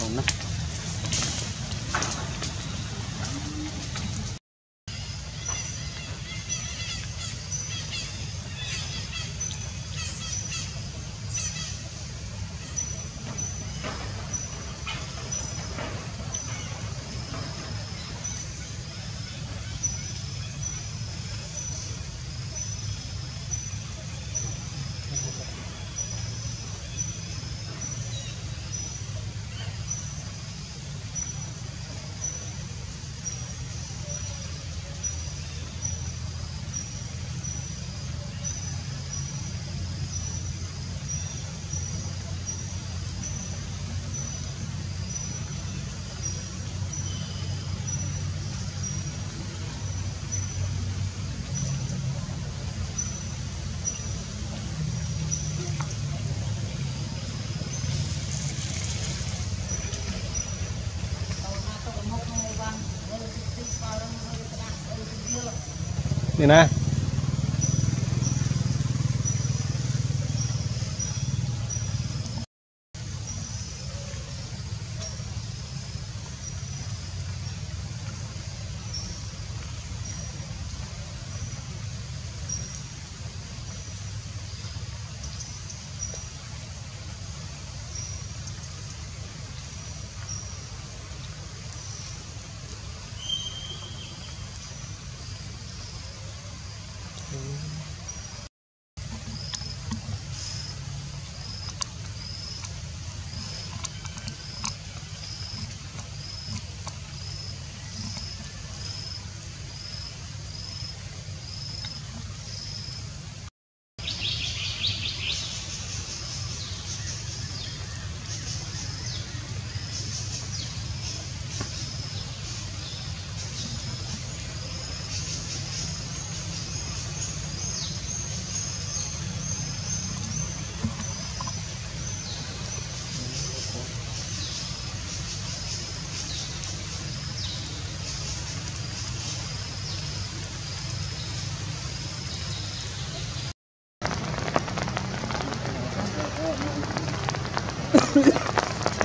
còn nó. né?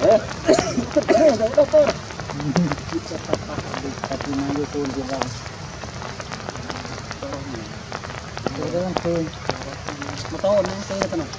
Doktor. Kita tapak tapi mayu pun dia. Tolong. Tolong. Mataon ni saya tanah.